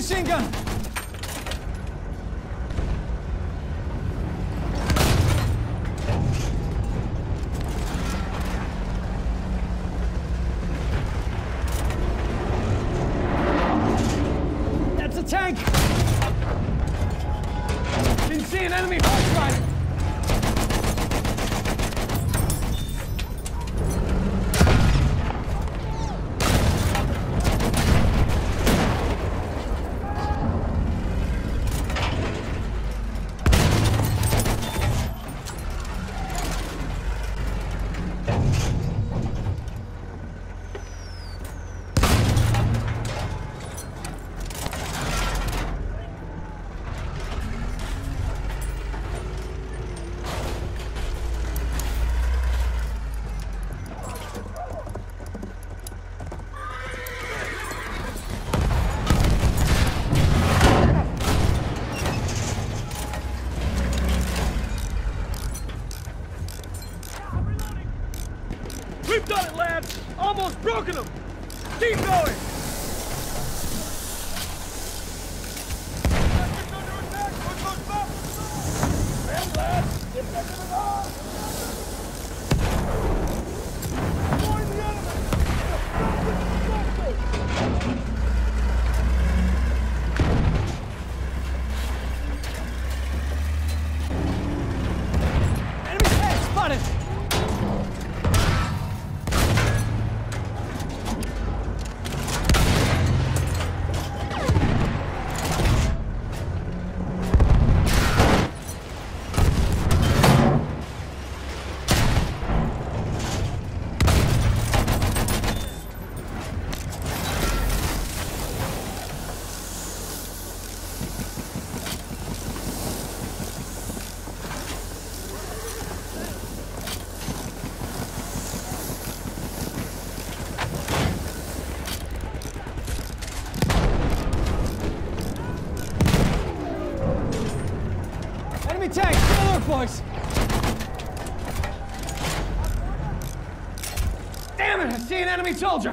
machine gun! Alex! Damn it! I see an enemy soldier!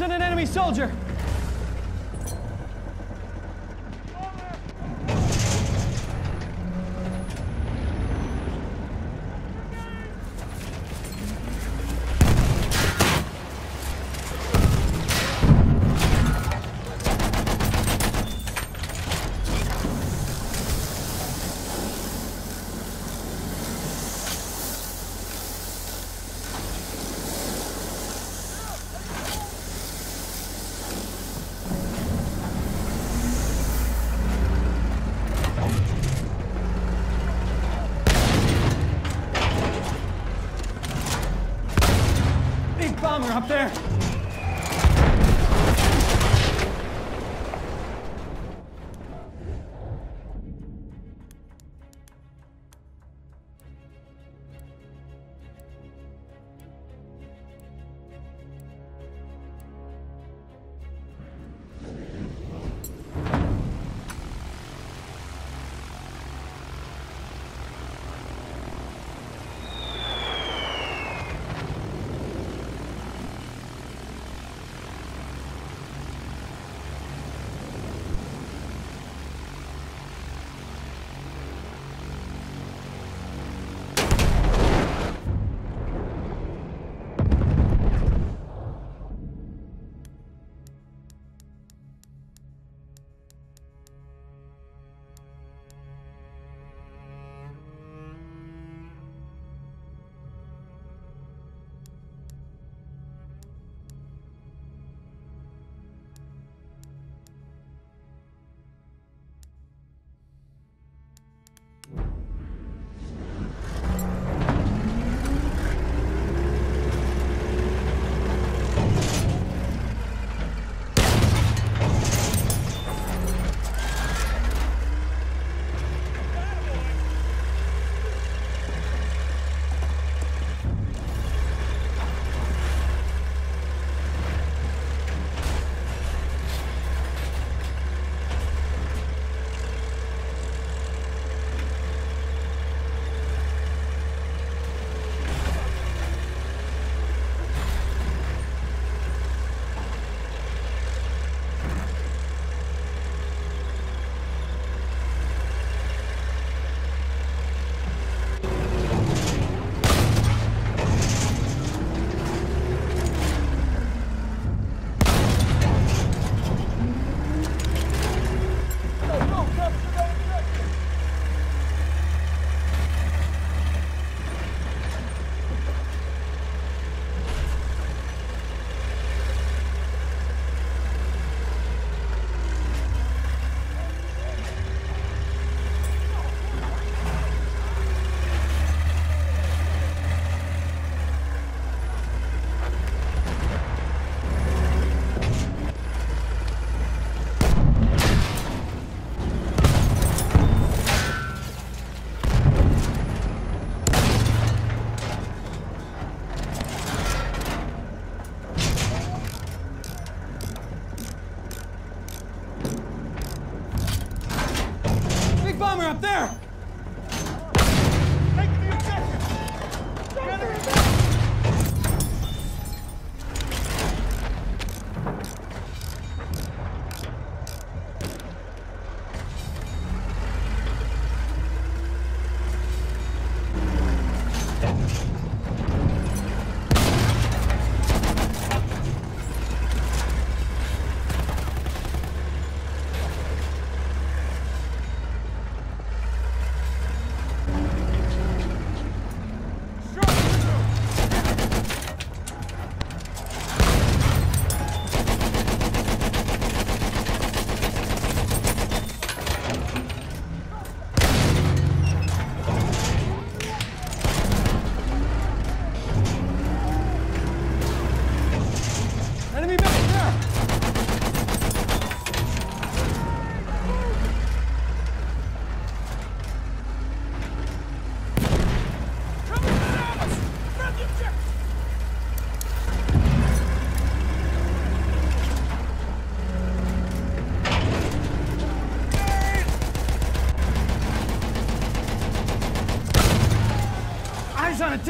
Eyes an enemy soldier!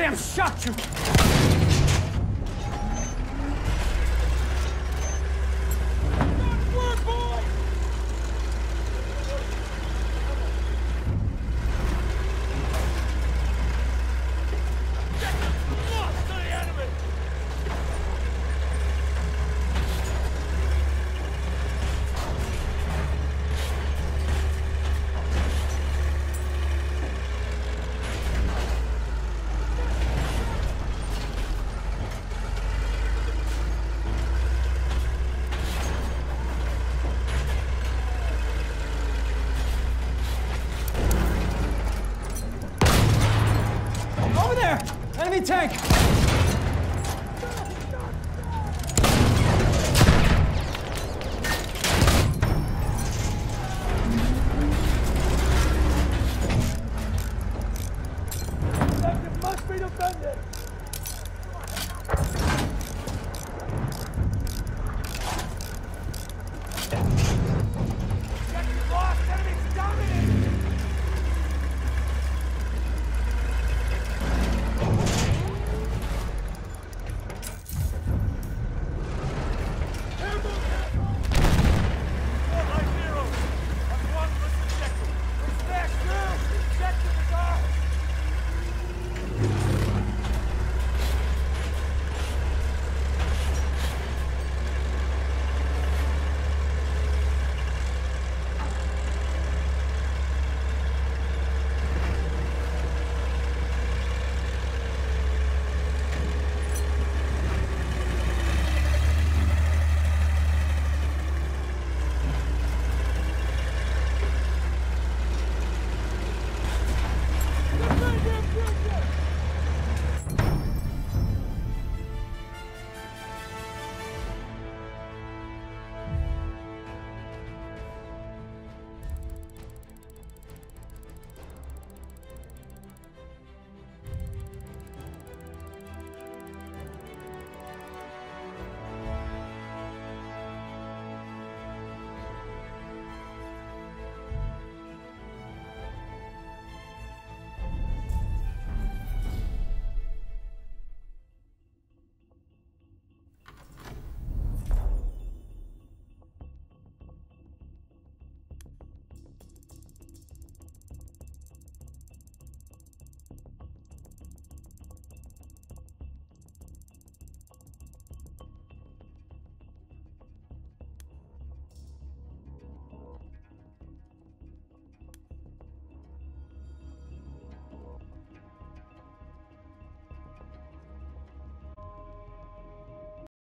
Damn shot trooper! Enemy tank!